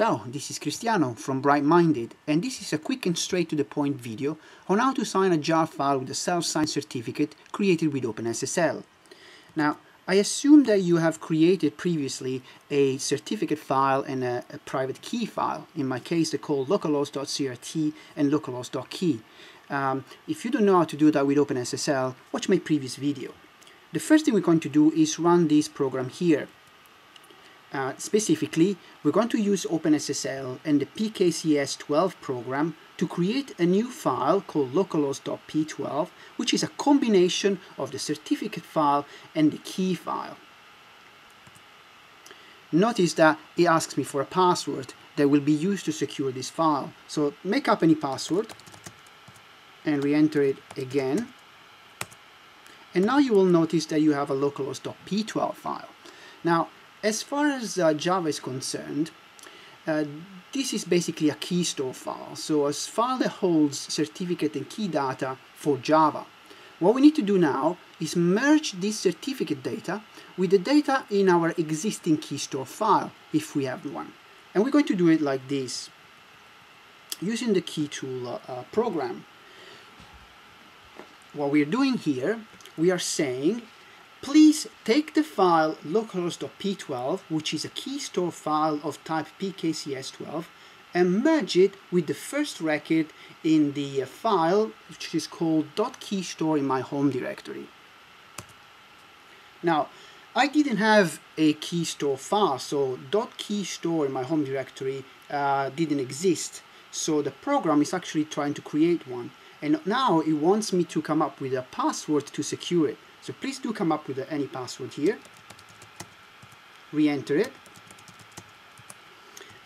Ciao, this is Cristiano from Bright Minded and this is a quick and straight to the point video on how to sign a jar file with a self-signed certificate created with OpenSSL. Now, I assume that you have created previously a certificate file and a, a private key file. In my case, they're called localhost.crt and localhost.key. Um, if you don't know how to do that with OpenSSL, watch my previous video. The first thing we're going to do is run this program here. Uh, specifically, we're going to use OpenSSL and the PKCS12 program to create a new file called localhost.p12, which is a combination of the certificate file and the key file. Notice that it asks me for a password that will be used to secure this file. So make up any password and re-enter it again. And now you will notice that you have a localhost.p12 file. Now, as far as uh, Java is concerned, uh, this is basically a key store file. So a file that holds certificate and key data for Java. What we need to do now is merge this certificate data with the data in our existing key store file, if we have one. And we're going to do it like this, using the key tool uh, uh program. What we're doing here, we are saying Please take the file localhost.p12, which is a key store file of type pkcs12, and merge it with the first record in the file, which is called .keystore in my home directory. Now, I didn't have a key store file, so .keystore in my home directory uh, didn't exist. So the program is actually trying to create one. And now it wants me to come up with a password to secure it. So please do come up with any password here. Re-enter it.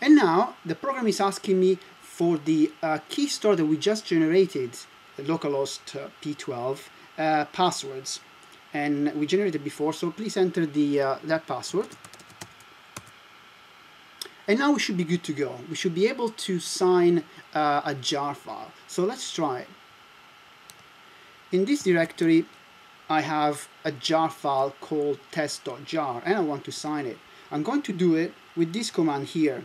And now the program is asking me for the uh, key store that we just generated, the localhost uh, p12 uh, passwords. And we generated before, so please enter the uh, that password. And now we should be good to go. We should be able to sign uh, a jar file. So let's try it. In this directory, I have a jar file called test.jar and I want to sign it. I'm going to do it with this command here.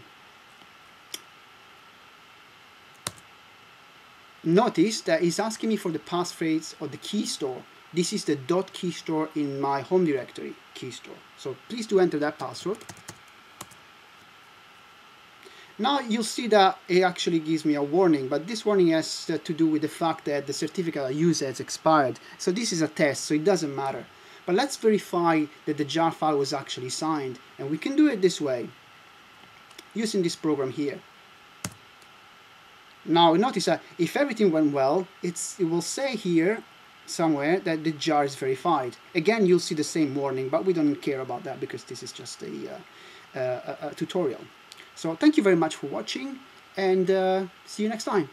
Notice that it's asking me for the passphrase of the key store. This is the dot key store in my home directory key store. So please do enter that password. Now you'll see that it actually gives me a warning, but this warning has to do with the fact that the certificate I use has expired. So this is a test, so it doesn't matter. But let's verify that the jar file was actually signed. And we can do it this way, using this program here. Now notice that if everything went well, it's, it will say here somewhere that the jar is verified. Again, you'll see the same warning, but we don't care about that because this is just a, uh, uh, a, a tutorial. So thank you very much for watching and uh, see you next time.